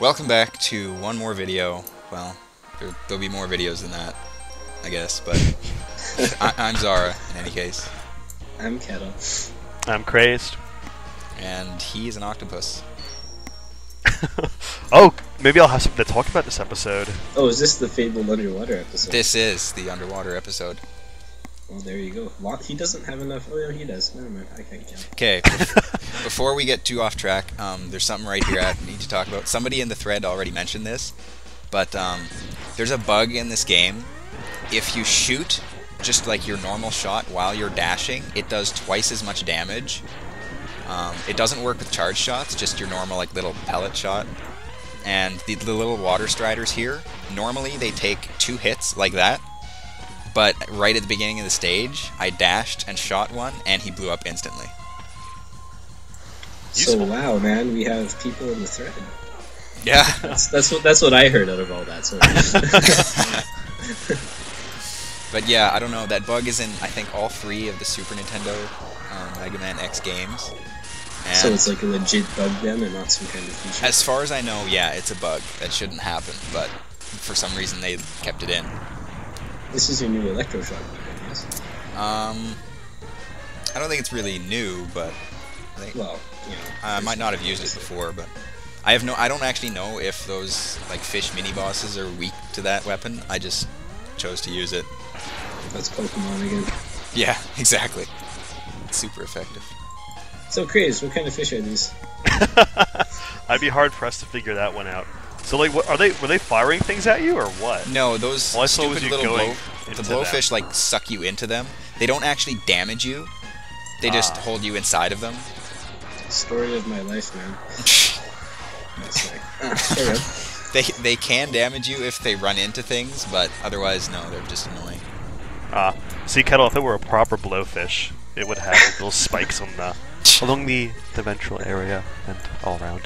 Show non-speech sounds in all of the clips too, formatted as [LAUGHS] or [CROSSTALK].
Welcome back to one more video. Well, there, will be more videos than that, I guess, but [LAUGHS] I, am Zara, in any case. I'm Kettle. I'm crazed. And he's an octopus. [LAUGHS] oh, maybe I'll have something to talk about this episode. Oh, is this the Fabled Underwater episode? This is the underwater episode. Well, there you go. He doesn't have enough. Oh, yeah, he does. Never mind. I can't count. Okay. [LAUGHS] before we get too off track, um, there's something right here I need to talk about. Somebody in the thread already mentioned this, but um, there's a bug in this game. If you shoot just like your normal shot while you're dashing, it does twice as much damage. Um, it doesn't work with charge shots, just your normal like little pellet shot. And the, the little water striders here, normally they take two hits like that, but right at the beginning of the stage, I dashed and shot one, and he blew up instantly. So wow, man, we have people in the thread. Yeah, [LAUGHS] that's, that's what that's what I heard out of all that. So. [LAUGHS] [LAUGHS] but yeah, I don't know. That bug is in I think all three of the Super Nintendo um, Mega Man X games. And so it's like a legit bug then, and not some kind of feature. As far as I know, yeah, it's a bug that shouldn't happen, but for some reason they kept it in. This is your new electroshock yes? Um, I don't think it's really new, but I think well, you know, I might not have used it before, but I have no. I don't actually know if those like fish mini bosses are weak to that weapon. I just chose to use it. That's Pokemon again. Yeah, [LAUGHS] exactly. It's super effective. So, Chris, what kind of fish are these? [LAUGHS] I'd be hard pressed to figure that one out. So like, what, are they? Were they firing things at you or what? No, those well, stupid little blow, the blowfish like suck you into them. They don't actually damage you. They just ah. hold you inside of them. Story of my life, man. [LAUGHS] ah, they they can damage you if they run into things, but otherwise, no, they're just annoying. Ah, see, Kettle, if it were a proper blowfish, it would have [LAUGHS] little spikes on the along the, the ventral area and all around.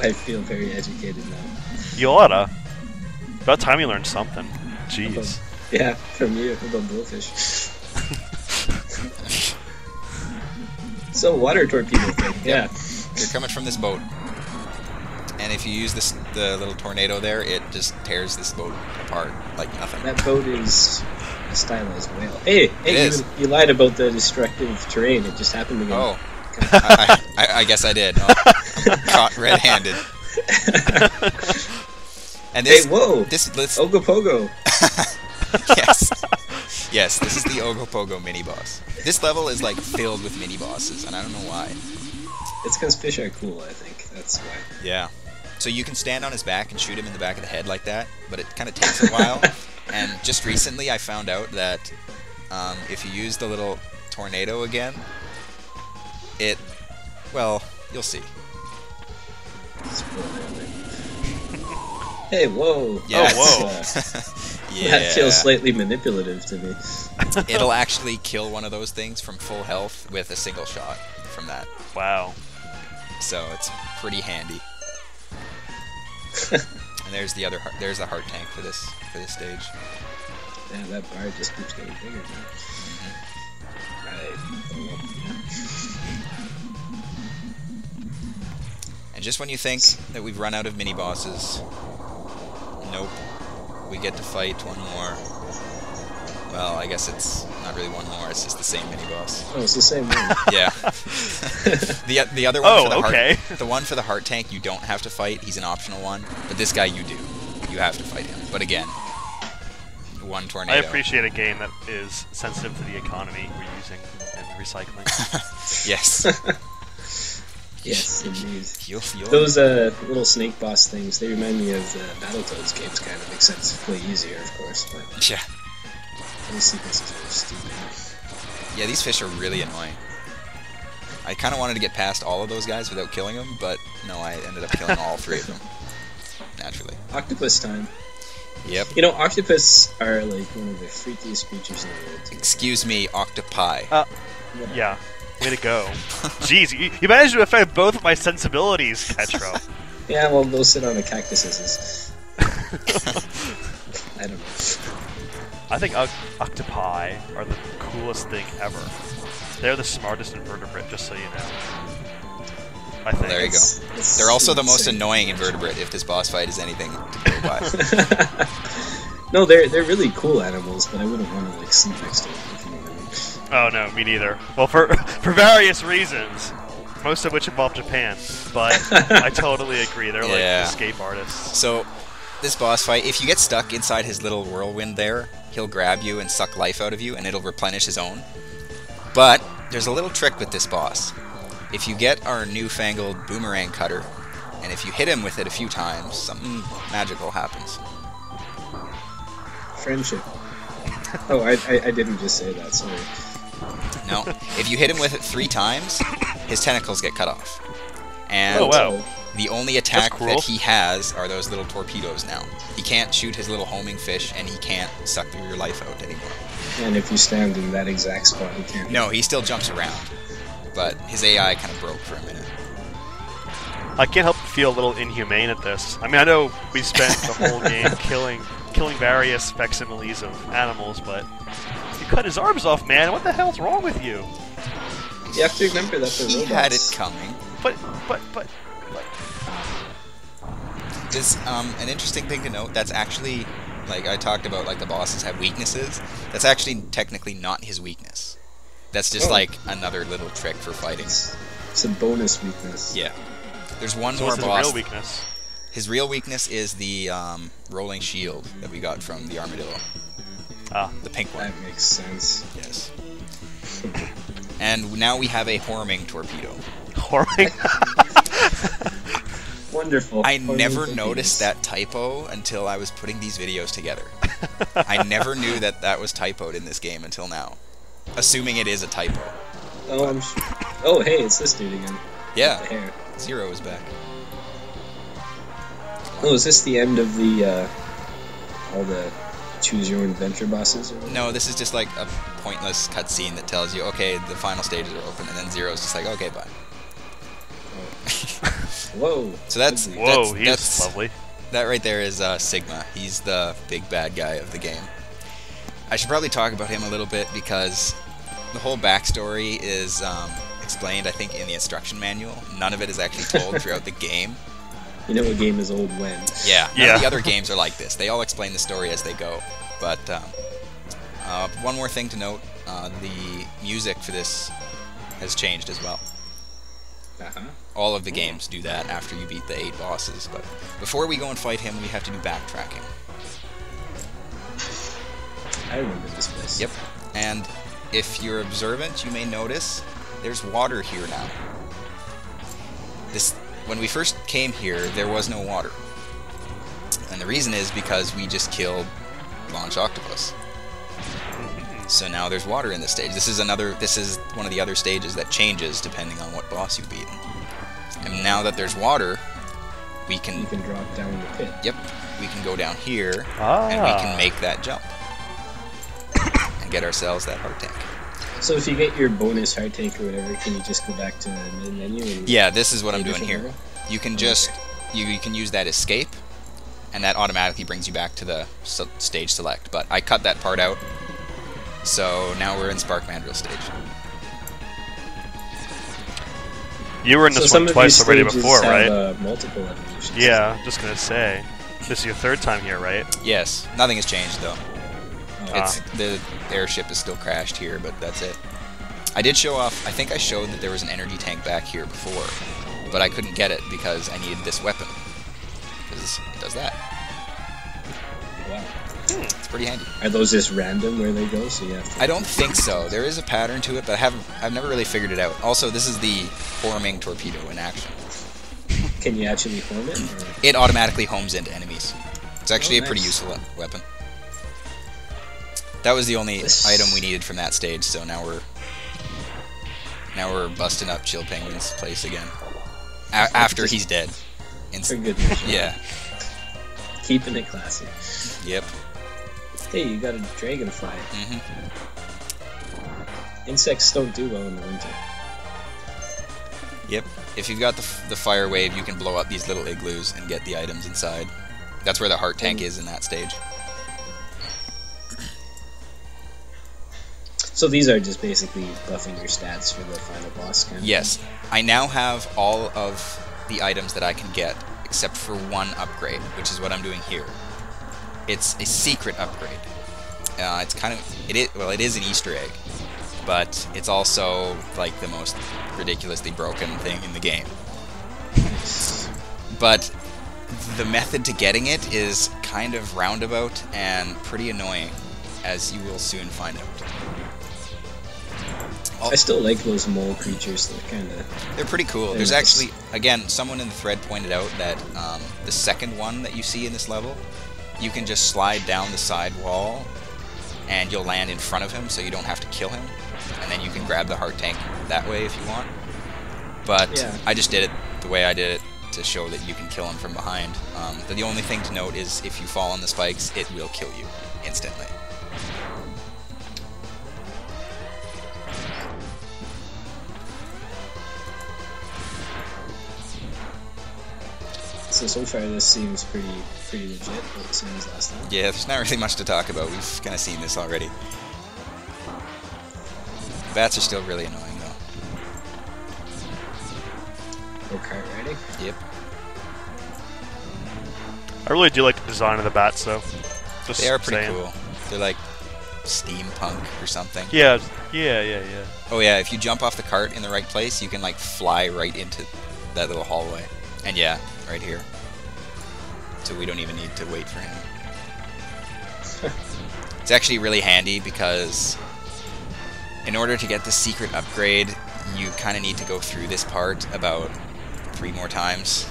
I feel very educated now. You oughta. About time you learned something. Jeez. About, yeah, from you about blowfish. So water torpedo thing, yeah. You're coming from this boat. And if you use this the little tornado there, it just tears this boat apart like nothing. That boat is a stylized whale. Hey, hey, you, you, lied about the destructive terrain. It just happened again. Oh, [LAUGHS] I, I, I, guess I did. Oh, caught red-handed. [LAUGHS] and this, hey, whoa! This, this Ogopogo. [LAUGHS] yes, yes. This is the Ogopogo mini boss. This level is like filled with mini bosses, and I don't know why. It's because fish are cool. I think that's why. Yeah. So you can stand on his back and shoot him in the back of the head like that, but it kind of takes a while. [LAUGHS] and just recently, I found out that um, if you use the little tornado again, it, well, you'll see. hey, whoa. Yes. Oh, whoa. [LAUGHS] Yeah. [LAUGHS] That feels slightly manipulative to me. [LAUGHS] It'll [LAUGHS] actually kill one of those things from full health with a single shot from that. Wow. So it's pretty handy. and there's the other there's the heart tank for this for this stage. Yeah, that bar just keeps getting bigger. Mm-hmm. And just when you think that we've run out of mini bosses, nope. We get to fight one more. Well, I guess it's not really one more. It's just the same mini boss. Oh, it's the same one. [LAUGHS] yeah. [LAUGHS] the the other one oh, for the okay. heart, the one for the heart tank you don't have to fight. He's an optional one, but this guy you do. You have to fight him. But again, one tornado. I appreciate a game that is sensitive to the economy, reusing and recycling. [LAUGHS] yes. Yes, indeed. Those uh, little snake boss things, they remind me of uh, Battletoads games, kind of, except it's way easier, of course. But [LAUGHS] yeah. These sequences are stupid. Yeah, these fish are really annoying. I kind of wanted to get past all of those guys without killing them, but no, I ended up killing all three of them. [LAUGHS] Naturally. Octopus time. Yep. You know, octopus are like one of the freakiest creatures in the world. Excuse me, octopi. Uh, yeah. Way to go. Jeez, you, you, managed to affect both of my sensibilities, Ketro. [LAUGHS] yeah, well, go sit on the cactuses. [LAUGHS] I don't know. I think octopi are the coolest thing ever. They're the smartest invertebrate, just so you know. I think. Well, there you go. It's- it's They're also the most annoying invertebrate if this boss fight is anything to go by. [LAUGHS] no, they're they're really cool animals, but I wouldn't want to like sleep next to them. Oh no, me neither. Well, for [LAUGHS] for various reasons, most of which involve Japan. But I [LAUGHS] totally agree. They're Yeah. like escape artists. So, this boss fight, if you get stuck inside his little whirlwind there, he'll grab you and suck life out of you, and it'll replenish his own. But there's a little trick with this boss. If you get our newfangled boomerang cutter, and if you hit him with it a few times, something magical happens. Friendship. Oh, I, I I didn't just say that. Sorry. No, if you hit him with it three times, his tentacles get cut off. And Oh, wow. the only attack that he has are those little torpedoes now. He can't shoot his little homing fish, and he can't suck your life out anymore. And if you stand in that exact spot, you can't. No, he still jumps around, but his AI kind of broke for a minute. I can't help but feel a little inhumane at this. I mean, I know we spent the whole [LAUGHS] game killing killing various facsimiles of animals, but you cut his arms off, man. What the hell's wrong with you? You have to remember that the He robots. had it coming. But but but. but This um, an interesting thing to note. That's actually like I talked about. Like the bosses have weaknesses. That's actually technically not his weakness. That's just Oh. like another little trick for fighting. It's, it's a bonus weakness. Yeah. There's one so more what's his boss. real weakness? His real weakness is the um, rolling shield that we got from the armadillo, Ah, the pink one. That makes sense. Yes. [LAUGHS] And now we have a horming torpedo. horning. [LAUGHS] Wonderful. I Horny never cookies. noticed that typo until I was putting these videos together. [LAUGHS] I never knew that that was typoed in this game until now. Assuming it is a typo. Oh, I'm sh- oh, hey, it's this dude again. Yeah. Zero is back. Oh, is this the end of the uh, all the choose your own adventure bosses? Or No, this is just like a pointless cutscene that tells you, okay, the final stages are open, and then Zero's just like, okay, bye. [LAUGHS] Whoa. So that's Whoa, that's, he's that's, lovely. That right there is uh, Sigma. He's the big bad guy of the game. I should probably talk about him a little bit because the whole backstory is um, explained, I think, in the instruction manual. None of it is actually told throughout the [LAUGHS] game. You know a game is old when. Yeah, none Yeah. of the other games are like this. They all explain the story as they go. But um, uh, one more thing to note: uh, the music for this has changed as well. Uh-huh. All of the games do that after you beat the eight bosses. But before we go and fight him, we have to do backtracking. I remember this place. Yep. And if you're observant, you may notice there's water here now. This when we first came here, there was no water. And the reason is because we just killed Launch Octopus. So now there's water in this stage. This is another this is one of the other stages that changes depending on what boss you've beaten. And now that there's water, we can. You can can drop down the pit. yep, we can go down here Ah. and we can make that jump. [COUGHS] and get ourselves that heart tank. So if you get your bonus heart tank or whatever, can you just go back to the main menu? And Yeah, this is what I'm doing here. level? You can just you, you can use that escape, and that automatically brings you back to the s- stage select. But I cut that part out, so now we're in Spark Mandrill stage. You were in So this some one twice already before, have, right? Uh, multiple evolutions. Yeah, just gonna say. This is your third time here, right? Yes, nothing has changed though. Oh, It's the airship is still crashed here, but that's it. I did show off. I think I showed that there was an energy tank back here before, but I couldn't get it because I needed this weapon. Because it does that. wow. Hmm. It's pretty handy. Are those just random where they go? So you have to. I don't think so. There is a pattern to it, but I haven't. I've never really figured it out. Also, this is the forming torpedo in action. Can you actually form it? Or? It automatically homes into enemies. It's actually Oh, a pretty useful weapon. That was the only item we needed from that stage, so now we're now we're busting up Chill Penguin's place again. A- after he's dead. In- For good yeah. Keeping it classy. Yep. Hey, you got a dragonfly. hmm Insects don't do well in the winter. Yep. If you've got the, f- the fire wave, you can blow up these little igloos and get the items inside. That's where the heart tank Mm. is in that stage. So these are just basically buffing your stats for the final boss kind of Yes. I now have all of the items that I can get except for one upgrade, which is what I'm doing here. It's a secret upgrade. Uh, it's kind of it is well, it is an Easter egg, but it's also like the most ridiculously broken thing in the game. [LAUGHS] But the method to getting it is kind of roundabout and pretty annoying, as you will soon find out. I still like those mole creatures. They're kind of. They're pretty cool. They're There's nice. actually, again, someone in the thread pointed out that um, the second one that you see in this level, you can just slide down the side wall, and you'll land in front of him, so you don't have to kill him, and then you can grab the heart tank that way if you want. But yeah. I just did it the way I did it to show that you can kill him from behind. Um, but the only thing to note is if you fall on the spikes, it will kill you instantly. So so far this seems pretty pretty legit, but the same as last time. Yeah, there's not really much to talk about. We've kind of seen this already. Bats are still really annoying though. Go kart riding? Yep. I really do like the design of the bats though. Just they are pretty saying. cool. They're like steampunk or something. Yeah, yeah, yeah, yeah. Oh yeah, if you jump off the cart in the right place, you can like fly right into that little hallway. And yeah, right here. So we don't even need to wait for him. [LAUGHS] it's actually really handy because in order to get the secret upgrade, you kind of need to go through this part about three more times.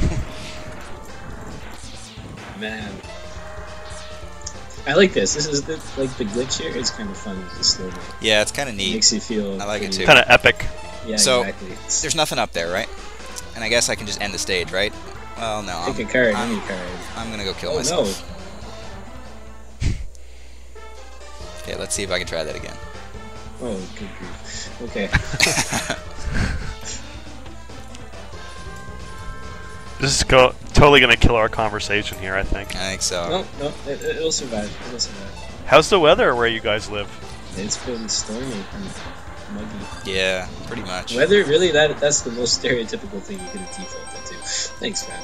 [LAUGHS] Man. I like this. This is the, like the glitch here. It's kind of fun to slow down. Yeah, it's kind of neat. It makes you feel. I like it too. Kind of epic. Yeah, so, exactly. There's nothing up there, right? And I guess I can just end the stage, right? Well, no. Take I'm, a card, I'm, any card. I'm gonna go kill oh, myself. [LAUGHS] No. okay, let's see if I can try that again. Oh, good grief. Okay. [LAUGHS] [LAUGHS] this is go totally gonna kill our conversation here, I think. I think so. No, no, it, will survive. It'll survive. How's the weather where you guys live? It's been stormy muggy. Yeah, pretty much. Weather, really, that that's the most stereotypical thing you could have defaulted to. Thanks, man.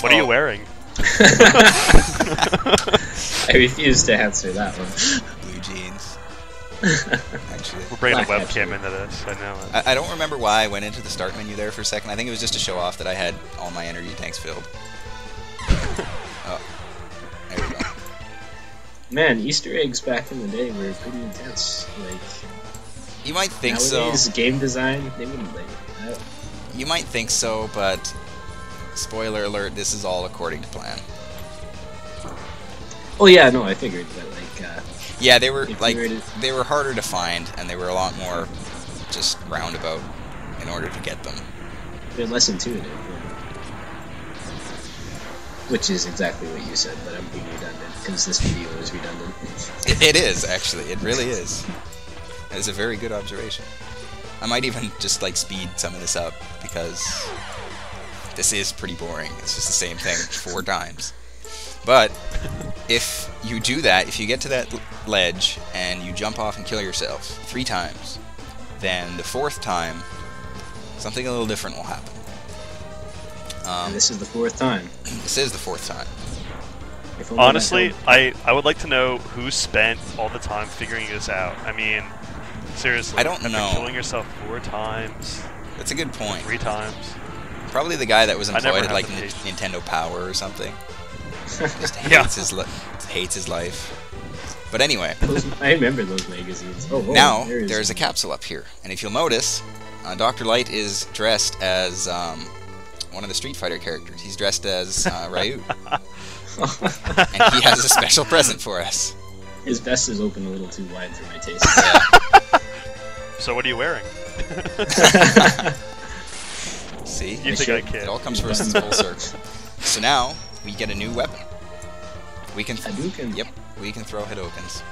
What oh. are you oh. wearing? [LAUGHS] [LAUGHS] I refuse to answer that one. Blue jeans. [LAUGHS] Actually, we're bringing a webcam into this. I know. I, I, don't remember why I went into the start menu there for a second. I think it was just to show off that I had all my energy tanks filled. oh, there we go. Man, Easter eggs back in the day were pretty intense. Like you might think nowadays, so. game design, they wouldn't like that. You might think so, but spoiler alert: this is all according to plan. Oh yeah, no, I figured, but like. Uh, yeah, they were like to... they were harder to find, and they were a lot more just roundabout in order to get them. They're less intuitive. Yeah. Which is exactly what you said, but I'm being redundant because this video is redundant. it is actually. It really is. It's a very good observation. I might even just like speed some of this up because this is pretty boring. It's just the same thing four times. But if you do that, if you get to that ledge and you jump off and kill yourself three times, then the fourth time, something a little different will happen. Um, this is the fourth time. [CLEARS THROAT] This is the fourth time. Honestly, I, I would like to know who spent all the time figuring this out. I mean, seriously. I don't know. Killing yourself four times. That's a good point. Three times. Probably the guy that was employed at like Nintendo Power or something. [LAUGHS] Just hates yeah. his hates his life. But anyway, [LAUGHS] I remember those magazines. Oh, now there's a capsule up here, and if you'll notice, uh, Doctor Light is dressed as um, one of the Street Fighter characters. He's dressed as uh, [LAUGHS] Ryu. and he has a special present for us. His vest is open a little too wide for my taste. Yeah. So what are you wearing? [LAUGHS] See? You I think I can? It all comes first in full circle. [LAUGHS] So now, we get a new weapon. We can... Hadouken. Yep, we can throw Hadoukens.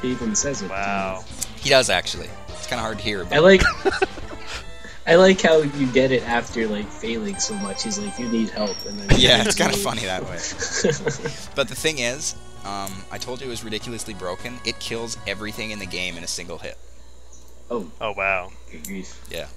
He even says it. Wow. He does, actually. It's kind of hard to hear. But... I like... I like how you get it after like failing so much. He's like, "You need help," and then [LAUGHS] yeah, it's kind of funny that way. but the thing is, Um, I told you it was ridiculously broken. It kills everything in the game in a single hit. Oh. Oh wow. Good grief. Yeah.